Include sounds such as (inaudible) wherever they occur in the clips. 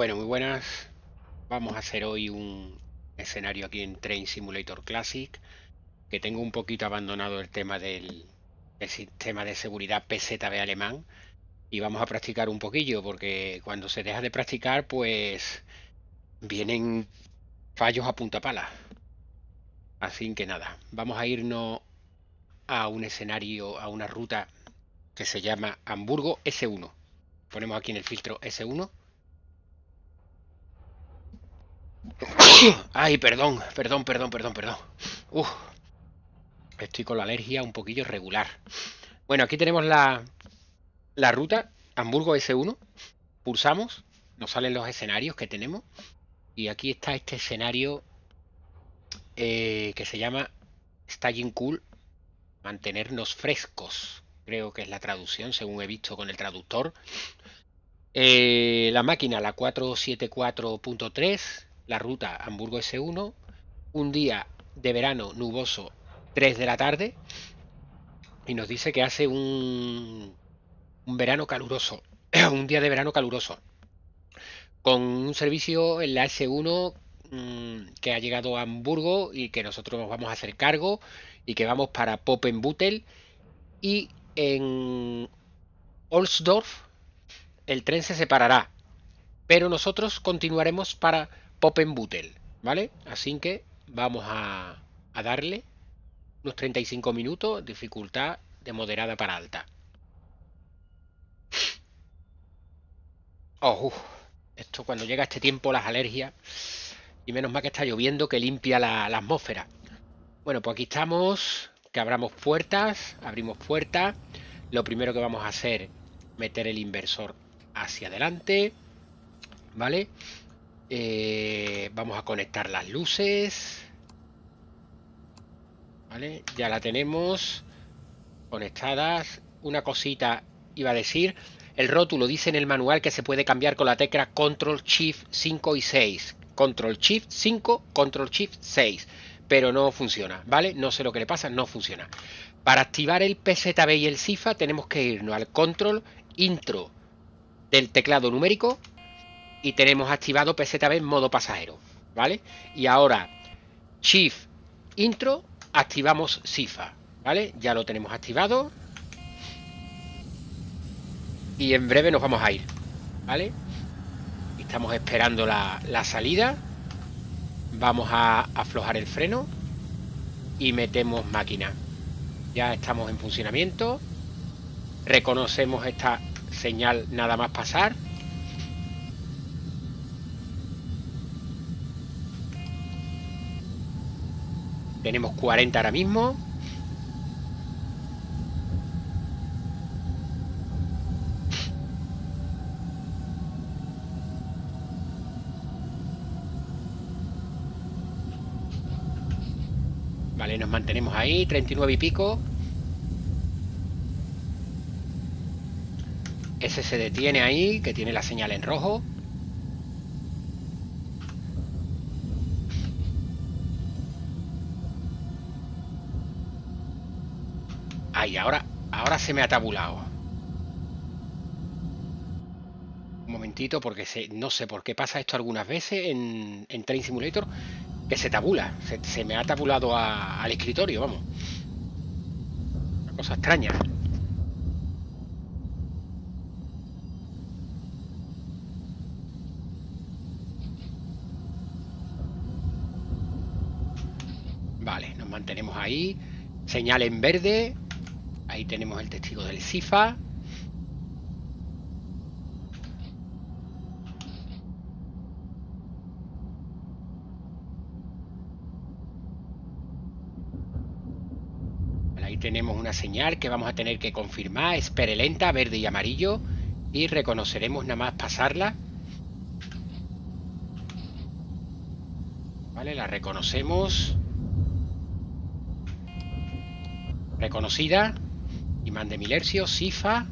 Bueno, muy buenas. Vamos a hacer hoy un escenario aquí en Train Simulator Classic, que tengo un poquito abandonado el tema del, sistema de seguridad PZB alemán y vamos a practicar un poquillo, porque cuando se deja de practicar, pues vienen fallos a punta pala. Así que nada, vamos a irnos a un escenario, a una ruta que se llama Hamburgo S1. Ponemos aquí en el filtro S1 Ay, perdón, perdón, perdón, perdón, perdón. estoy con la alergia un poquillo regular. Bueno, aquí tenemos la, la ruta Hamburgo S1. Pulsamos, nos salen los escenarios que tenemos. Y aquí está este escenario eh, que se llama Staying Cool, mantenernos frescos. Creo que es la traducción, según he visto con el traductor. Eh, la máquina, la 474.3, la ruta Hamburgo S1, un día de verano nuboso 3 de la tarde y nos dice que hace un, verano caluroso, (clears throat) un día de verano caluroso, con un servicio en la S1 mm, que ha llegado a Hamburgo y que nosotros nos vamos a hacer cargo y que vamos para Poppenbüttel y en Olsdorf el tren se separará, pero nosotros continuaremos para Poppenbüttel, ¿vale? Así que vamos a, darle unos 35 minutos, dificultad de moderada para alta. Oh, esto cuando llega este tiempo, las alergias, y menos mal que está lloviendo, que limpia la, la atmósfera. Bueno, pues aquí estamos, que abramos puertas, abrimos puertas. Lo primero que vamos a hacer, meter el inversor hacia adelante, ¿vale? Eh, vamos a conectar las luces. ¿Vale? Ya la tenemos conectadas. Una cosita iba a decir. El rótulo dice en el manual que se puede cambiar con la tecla Control Shift 5 y 6. Control Shift 5, Control Shift 6. Pero no funciona, ¿vale? No sé lo que le pasa, no funciona. Para activar el PZB y el CIFA tenemos que irnos al Control Intro del teclado numérico y tenemos activado PZB en modo pasajero, ¿vale? Y ahora Shift Intro, activamos SIFA, ¿vale? Ya lo tenemos activado. Y en breve nos vamos a ir, ¿vale? Estamos esperando la, la salida. Vamos a aflojar el freno y metemos máquina. Ya estamos en funcionamiento. Reconocemos esta señal nada más pasar Tenemos 40 ahora mismo. Vale, nos mantenemos ahí, 39 y pico. Ese se detiene ahí, que tiene la señal en rojo. Ahora, ahora se me ha tabulado. Un momentito, porque no sé por qué pasa esto algunas veces en, Train Simulator, que se tabula. Se, me ha tabulado al escritorio, vamos. Una cosa extraña. Vale, nos mantenemos ahí. Señal en verde. Ahí tenemos el testigo del CIFA. Ahí tenemos una señal que vamos a tener que confirmar. Espere lenta, verde y amarillo. Y reconoceremos nada más pasarla. Vale, la reconocemos. Reconocida. Imán de Milercio, Sifa.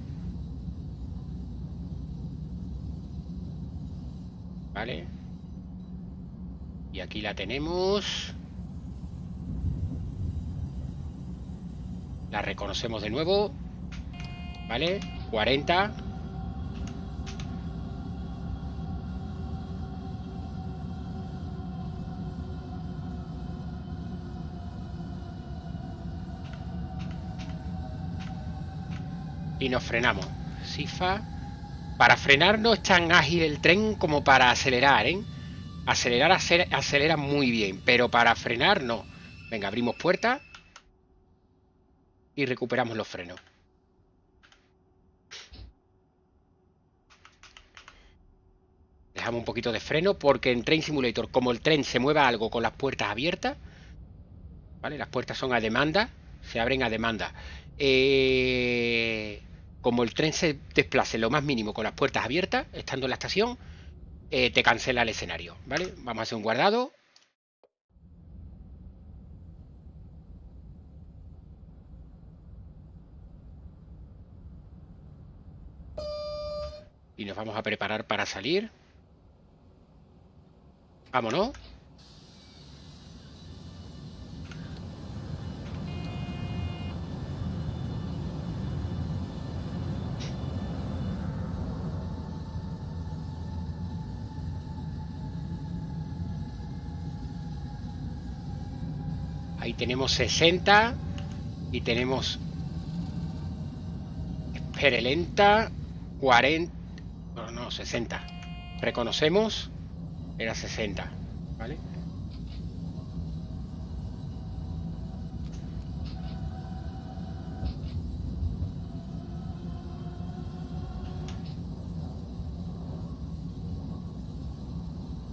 Vale. Y aquí la tenemos. La reconocemos de nuevo. Vale. 40. Y nos frenamos. Sifa. Para frenar no es tan ágil el tren como para acelerar, ¿eh? Acelerar acelera muy bien, pero para frenar no. Venga, abrimos puerta y recuperamos los frenos. Dejamos un poquito de freno porque en Train Simulator, como el tren se mueva algo con las puertas abiertas, ¿vale? Las puertas son a demanda, se abren a demanda. Eh, como el tren se desplace lo más mínimo con las puertas abiertas, estando en la estación, eh, te cancela el escenario, ¿vale? Vamos a hacer un guardado. Y nos vamos a preparar para salir. Vámonos. Ahí tenemos 60 y tenemos espere lenta 40 no, no, 60 reconocemos era 60, ¿vale?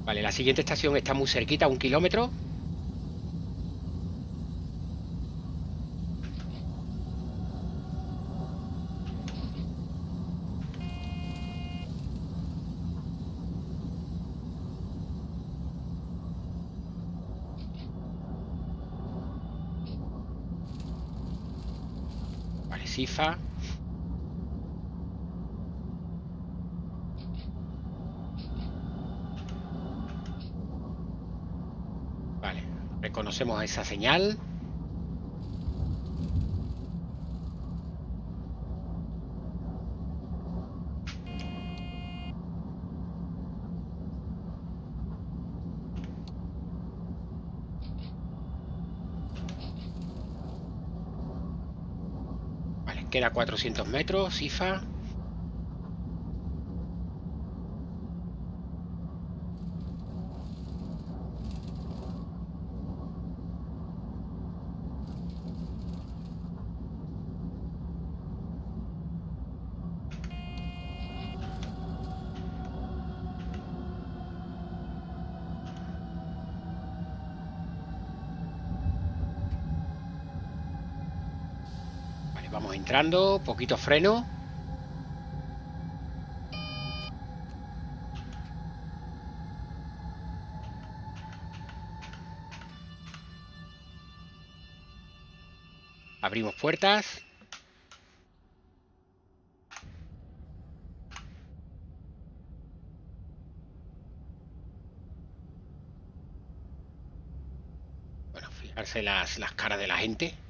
Vale, la siguiente estación está muy cerquita, un kilómetro. Vale, reconocemos esa señal. Queda 400 metros, IFA. Entrando, poquito freno. Abrimos puertas. Bueno, fijarse las, las caras de la gente.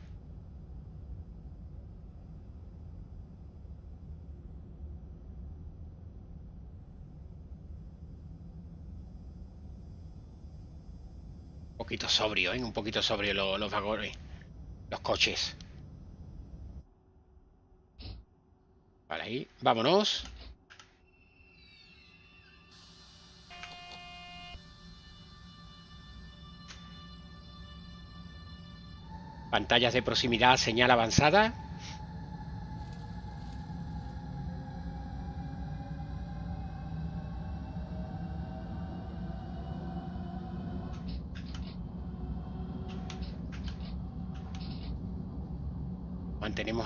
Poquito sobrio, ¿eh? Un poquito sobrio los vagones, los coches. Vale, ahí, vámonos. Pantallas de proximidad, señal avanzada.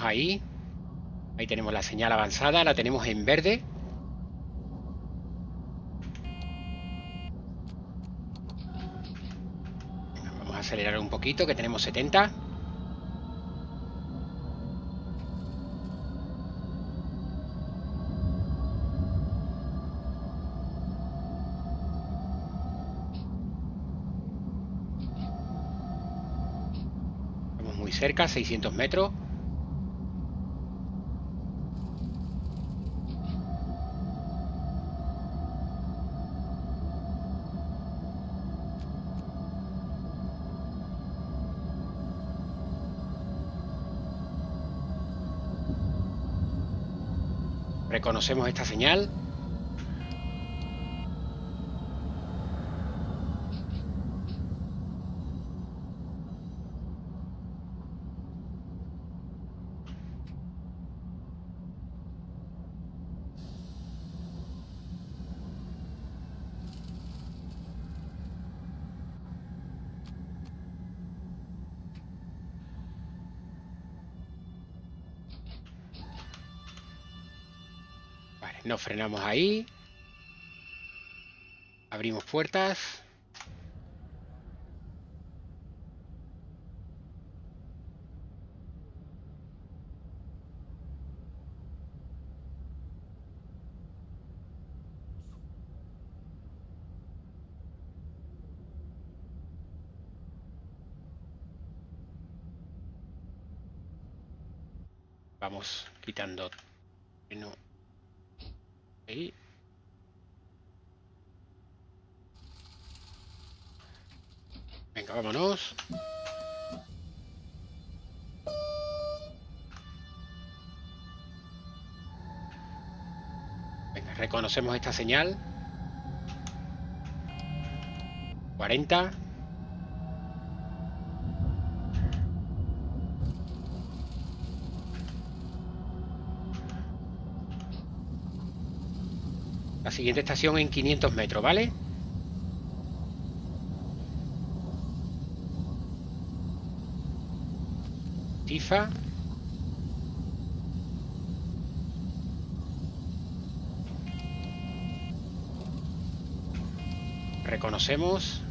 Ahí. Ahí tenemos la señal avanzada, la tenemos en verde. vamos a acelerar un poquito, que tenemos 70. Estamos muy cerca, 600 metros. Reconocemos esta señal. Frenamos ahí. Abrimos puertas. Vamos quitando Venga, vámonos. Venga, reconocemos esta señal. 40. La siguiente estación en 500 metros, ¿vale? Tifa. Reconocemos.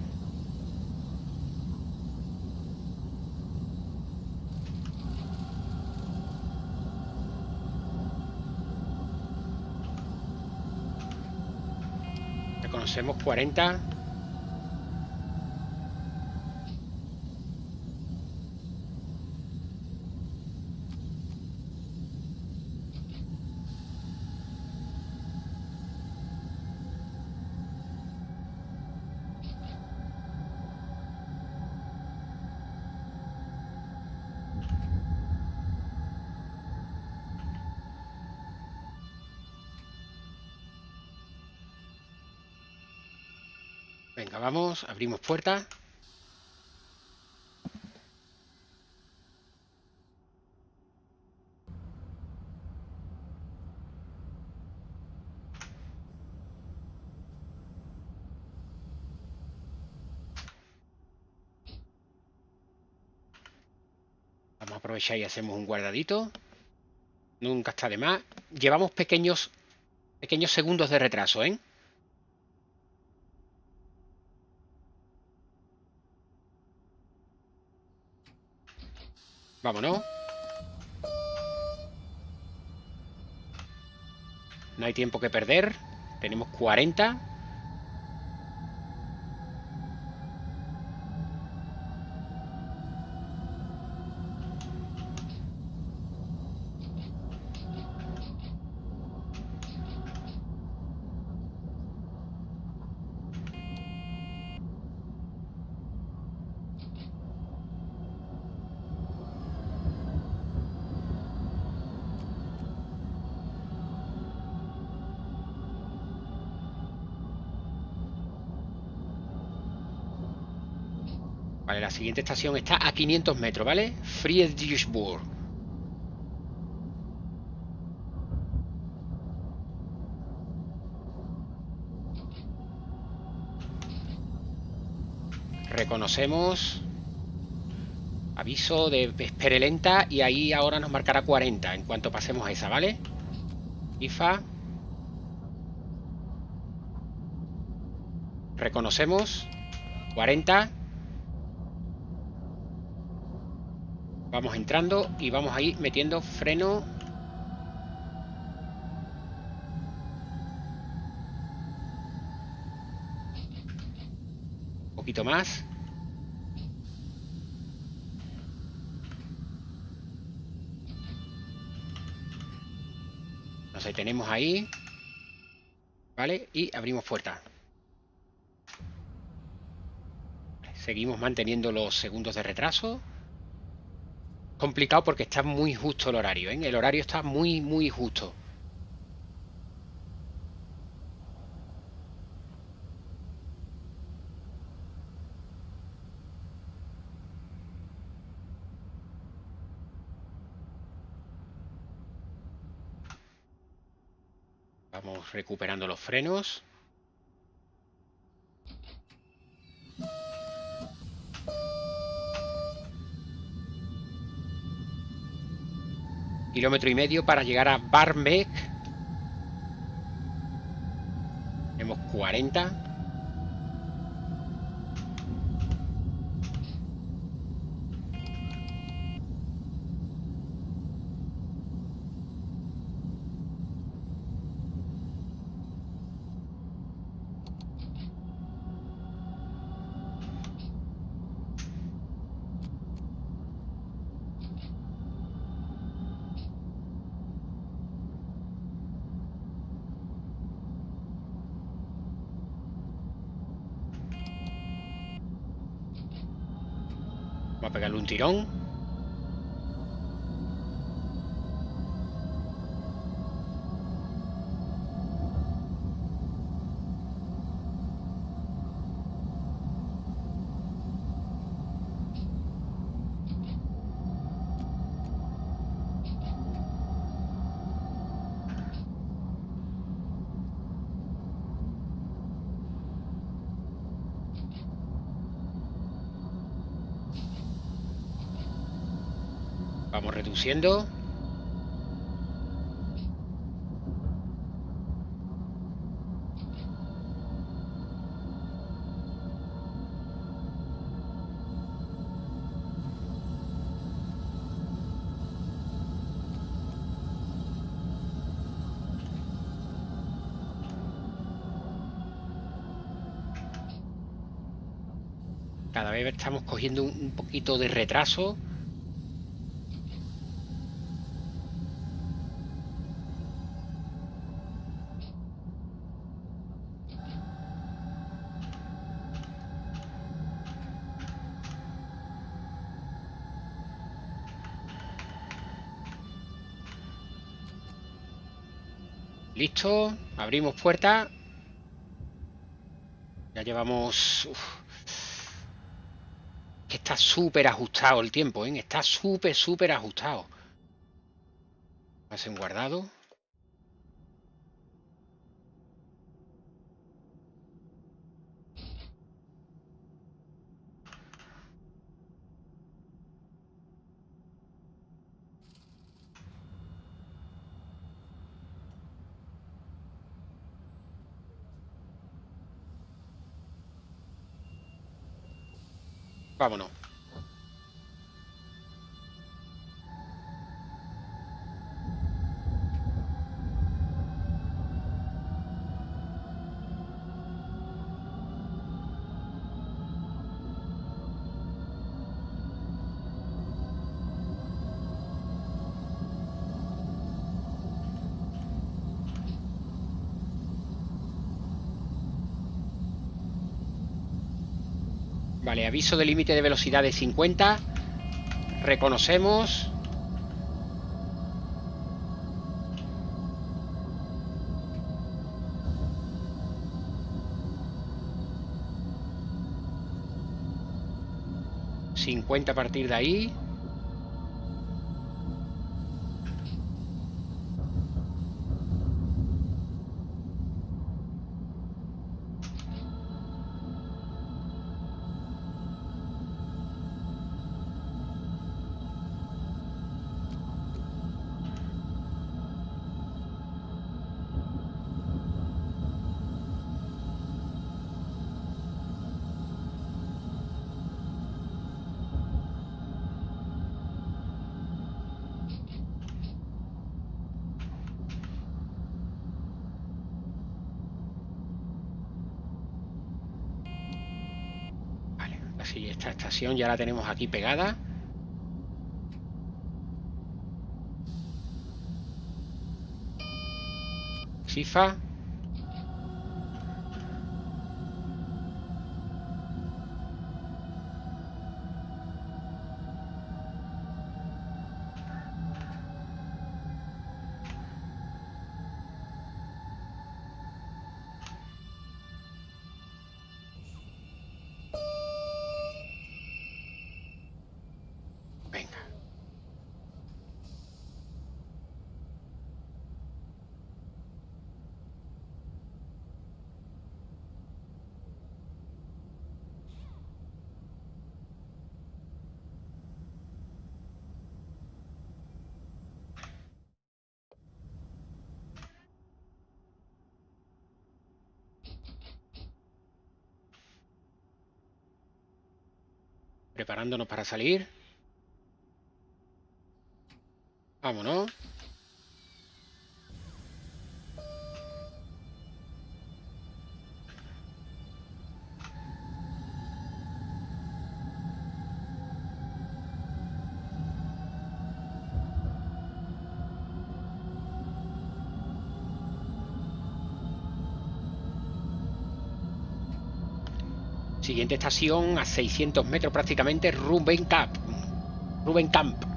Reconocemos 40. Venga, vamos, abrimos puerta. Vamos a aprovechar y hacemos un guardadito. Nunca está de más. Llevamos pequeños, pequeños segundos de retraso, ¿eh? Vámonos. No hay tiempo que perder. Tenemos 40. Vale, la siguiente estación está a 500 metros, ¿vale? Friedrichsburg. Reconocemos. Aviso de espere lenta y ahí ahora nos marcará 40 en cuanto pasemos a esa, ¿vale? IFA. Reconocemos. 40. Vamos entrando y vamos ahí metiendo freno. Un poquito más. Nos detenemos ahí. ¿Vale? Y abrimos puerta. Seguimos manteniendo los segundos de retraso complicado porque está muy justo el horario, ¿eh? El horario está muy, muy justo. Vamos recuperando los frenos. Kilómetro y medio para llegar a Barmek. Tenemos 40. A pegarle un tirón. Vamos reduciendo. Cada vez estamos cogiendo un poquito de retraso. Abrimos puerta. Ya llevamos... Que está súper ajustado el tiempo, ¿eh? Está súper, súper ajustado. Pasen guardado. Vámonos. Vale, aviso de límite de velocidad de 50. Reconocemos. Cincuenta a partir de ahí. Esta estación ya la tenemos aquí pegada. Sifa. Preparándonos para salir. Vámonos. Siguiente estación a 600 metros prácticamente, Ruben Camp. Ruben Camp.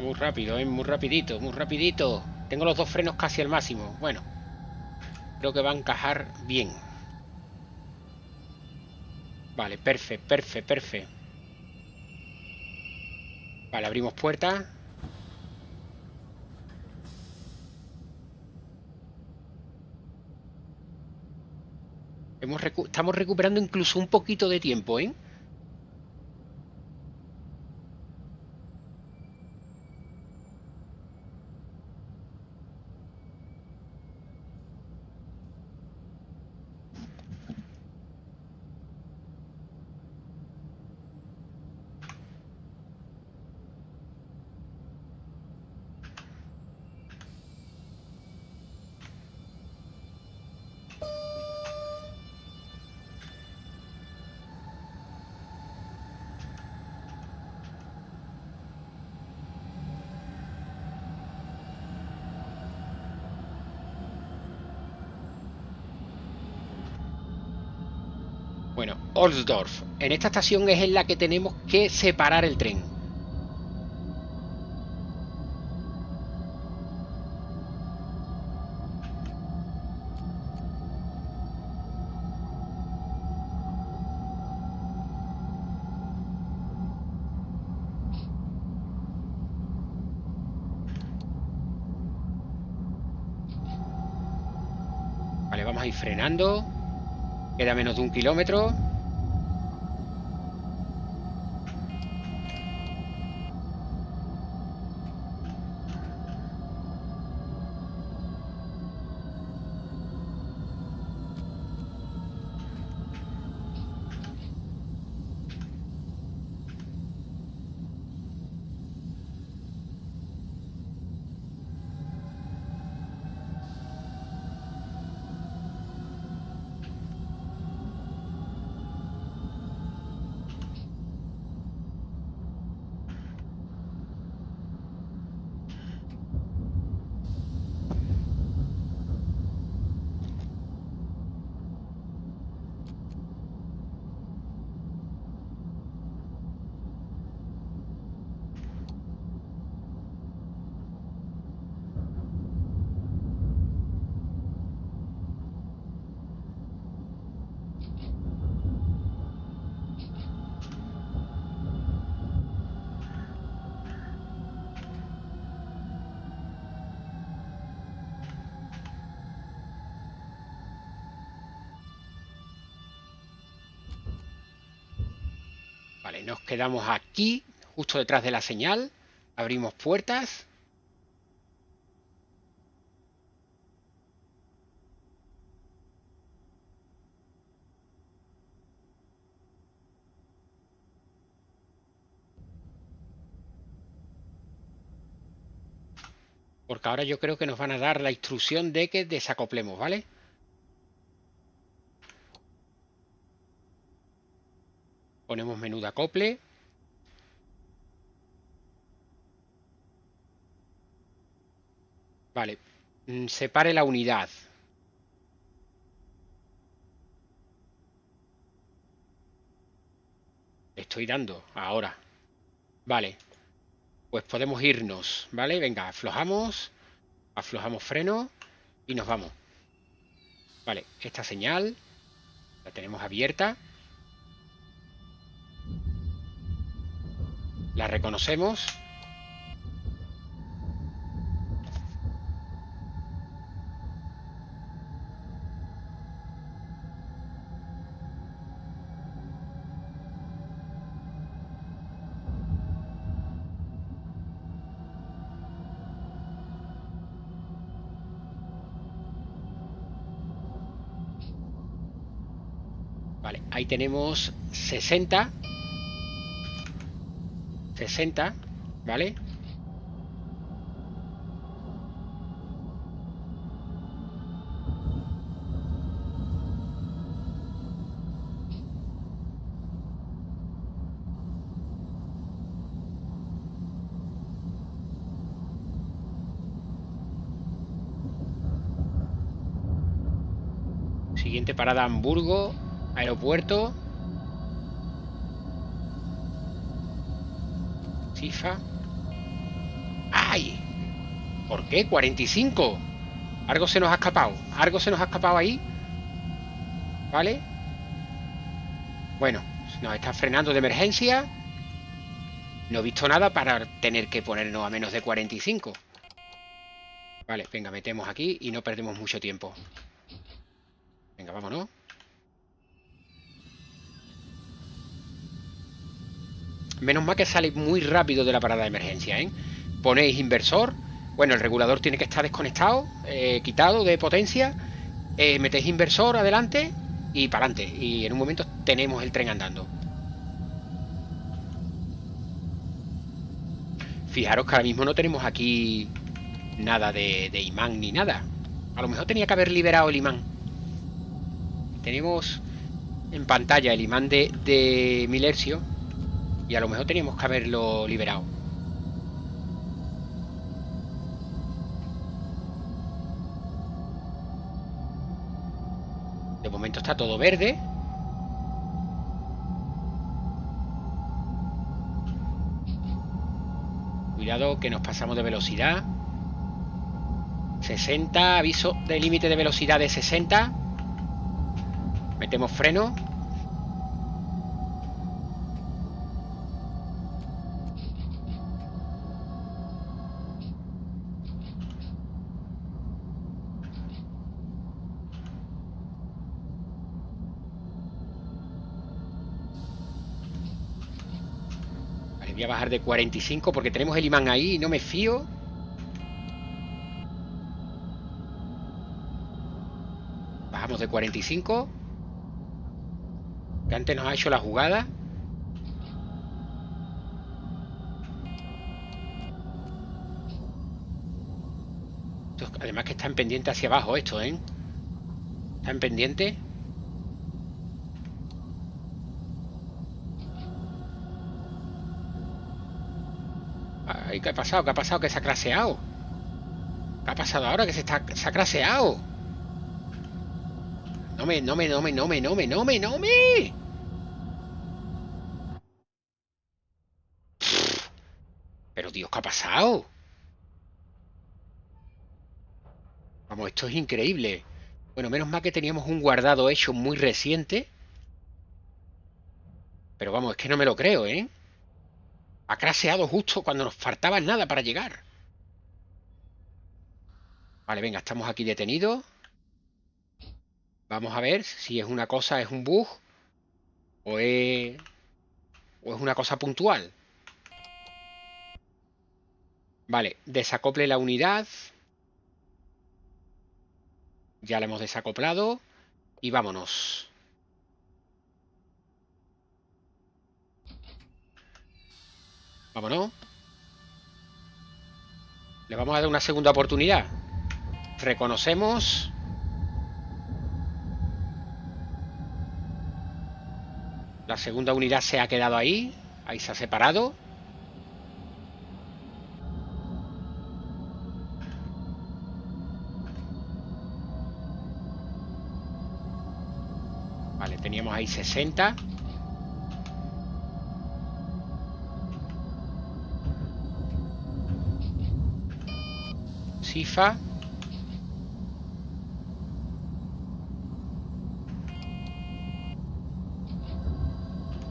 Muy rápido, ¿eh? muy rapidito, muy rapidito. Tengo los dos frenos casi al máximo. Bueno, creo que va a encajar bien. Vale, perfecto, perfecto, perfecto. Vale, abrimos puerta. Hemos estamos recuperando incluso un poquito de tiempo, ¿eh? Olsdorf. En esta estación es en la que tenemos que separar el tren. Vale, vamos a ir frenando. Queda menos de un kilómetro. Vale, nos quedamos aquí, justo detrás de la señal. Abrimos puertas. Porque ahora yo creo que nos van a dar la instrucción de que desacoplemos, ¿vale? Ponemos menú de acople. Vale, mm, separe la unidad. Estoy dando ahora. Vale, pues podemos irnos, ¿vale? Venga, aflojamos, aflojamos freno y nos vamos. Vale, esta señal la tenemos abierta. La reconocemos. Vale, ahí tenemos 60. 60, ¿vale? Siguiente parada Hamburgo, aeropuerto. ¡Ay! ¿Por qué? 45. Algo se nos ha escapado. Algo se nos ha escapado ahí. ¿Vale? Bueno, nos está frenando de emergencia. No he visto nada para tener que ponernos a menos de 45. Vale, venga, metemos aquí y no perdemos mucho tiempo. Venga, vámonos. Menos mal que sale muy rápido de la parada de emergencia, ¿eh? Ponéis inversor. Bueno, el regulador tiene que estar desconectado, eh, quitado de potencia. Eh, metéis inversor adelante y para adelante. Y en un momento tenemos el tren andando. Fijaros que ahora mismo no tenemos aquí nada de, imán ni nada. A lo mejor tenía que haber liberado el imán. Tenemos en pantalla el imán de, de Milercio y a lo mejor teníamos que haberlo liberado. De momento está todo verde. Cuidado que nos pasamos de velocidad. 60, aviso de límite de velocidad de 60. Metemos freno. Voy a bajar de 45 porque tenemos el imán ahí y no me fío. Bajamos de 45. Que antes nos ha hecho la jugada. además que está en pendiente hacia abajo esto, ¿eh? Está en pendiente. ¿Qué ha pasado? ¿Qué ha pasado? Que se ha craseado. ¿Qué ha pasado ahora? Que se, está, se ha craseado. No me, no me, no me, no me, no me, no me, no me. Pero Dios, ¿qué ha pasado? Vamos, esto es increíble. Bueno, menos mal que teníamos un guardado hecho muy reciente. Pero vamos, es que no me lo creo, ¿eh? Ha craseado justo cuando nos faltaba nada para llegar. Vale, venga, estamos aquí detenidos. Vamos a ver si es una cosa, es un bug. O es, o es una cosa puntual. Vale, desacople la unidad. Ya la hemos desacoplado. Y vámonos. Vámonos. Le vamos a dar una segunda oportunidad. Reconocemos. La segunda unidad se ha quedado ahí. Ahí se ha separado. Vale, teníamos ahí 60. Sifa.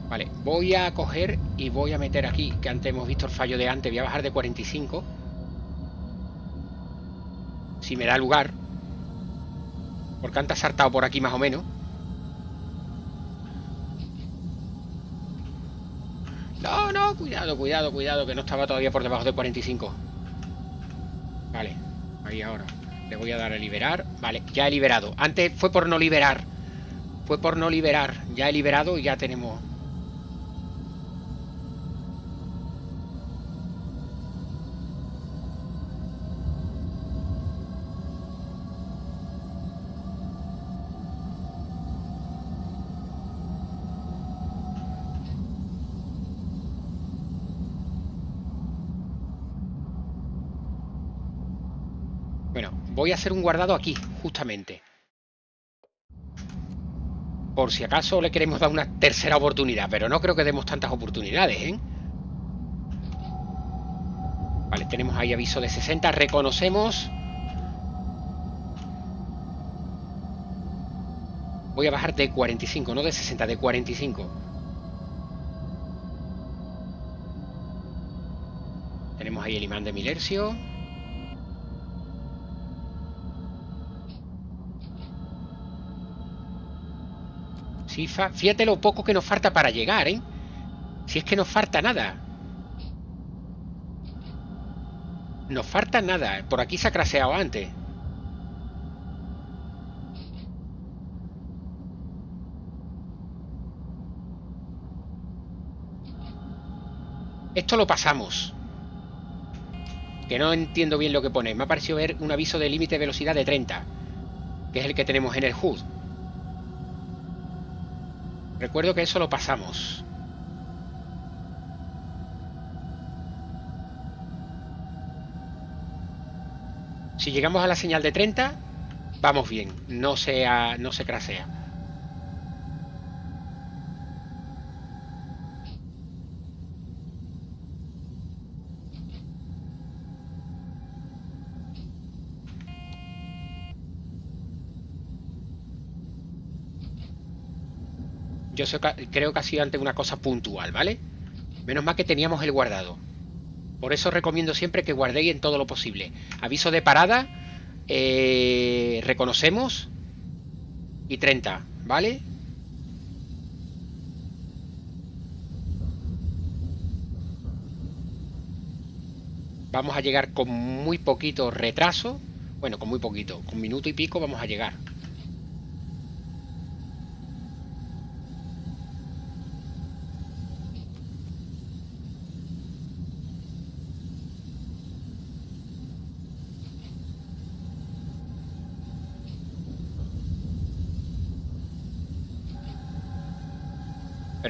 Vale, voy a coger y voy a meter aquí, que antes hemos visto el fallo de antes, voy a bajar de 45. Si me da lugar. Porque antes ha saltado por aquí más o menos. No, no, cuidado, cuidado, cuidado, que no estaba todavía por debajo de 45. Ahí ahora. Le voy a dar a liberar. Vale, ya he liberado. Antes fue por no liberar. Fue por no liberar. Ya he liberado y ya tenemos voy a hacer un guardado aquí, justamente. Por si acaso le queremos dar una tercera oportunidad, pero no creo que demos tantas oportunidades, ¿eh? Vale, tenemos ahí aviso de 60, reconocemos. Voy a bajar de 45, no de 60, de 45. Tenemos ahí el imán de Milercio. Fíjate lo poco que nos falta para llegar, ¿eh? Si es que nos falta nada. Nos falta nada. Por aquí se ha craseado antes. Esto lo pasamos. Que no entiendo bien lo que pone. Me ha parecido ver un aviso de límite de velocidad de 30. Que es el que tenemos en el HUD. Recuerdo que eso lo pasamos. Si llegamos a la señal de 30, vamos bien, no, no se crasea. Yo creo que ha sido ante una cosa puntual, ¿vale? Menos mal que teníamos el guardado. Por eso recomiendo siempre que guardéis en todo lo posible. Aviso de parada. Eh, reconocemos. Y 30, ¿vale? Vamos a llegar con muy poquito retraso. Bueno, con muy poquito. Con minuto y pico vamos a llegar.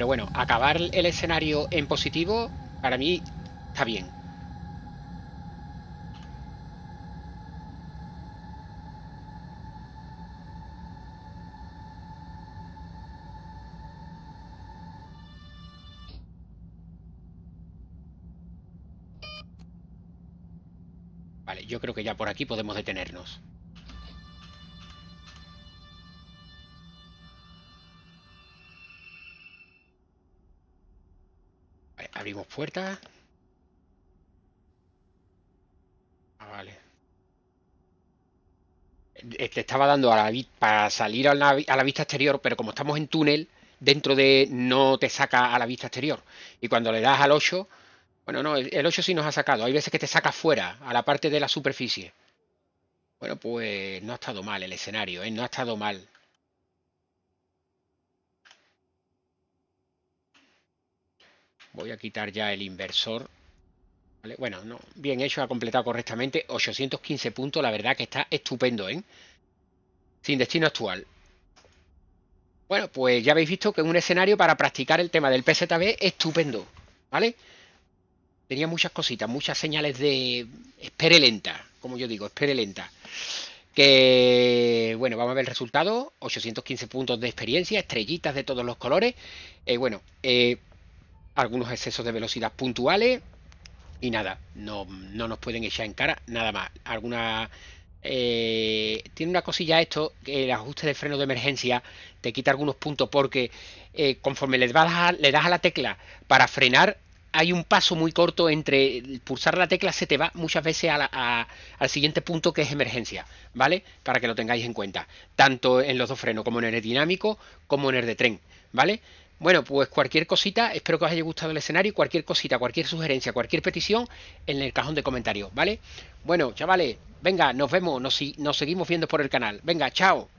Pero bueno, acabar el escenario en positivo, para mí está bien. Vale, yo creo que ya por aquí podemos detenernos. Puertas. Ah, vale. Te estaba dando a la, para salir a la, a la vista exterior, pero como estamos en túnel, dentro de no te saca a la vista exterior. Y cuando le das al 8, bueno, no, el 8 sí nos ha sacado. Hay veces que te saca fuera, a la parte de la superficie. Bueno, pues no ha estado mal el escenario, ¿eh? no ha estado mal. Voy a quitar ya el inversor. Bueno, no, bien hecho, ha completado correctamente. 815 puntos, la verdad que está estupendo, ¿eh? Sin destino actual. Bueno, pues ya habéis visto que un escenario para practicar el tema del PZB estupendo, ¿vale? Tenía muchas cositas, muchas señales de espere lenta, como yo digo, espere lenta. Que, bueno, vamos a ver el resultado. 815 puntos de experiencia, estrellitas de todos los colores. Eh, bueno, eh, algunos excesos de velocidad puntuales y nada, no, no nos pueden echar en cara nada más. Alguna eh, tiene una cosilla esto, que el ajuste de freno de emergencia te quita algunos puntos porque eh, conforme le das, a, le das a la tecla para frenar, hay un paso muy corto entre pulsar la tecla se te va muchas veces al siguiente punto que es emergencia, ¿vale? Para que lo tengáis en cuenta, tanto en los dos frenos como en el dinámico como en el de tren, ¿vale? Bueno, pues cualquier cosita, espero que os haya gustado el escenario, cualquier cosita, cualquier sugerencia, cualquier petición en el cajón de comentarios, ¿vale? Bueno, chavales, venga, nos vemos, nos, seguimos viendo por el canal. Venga, chao.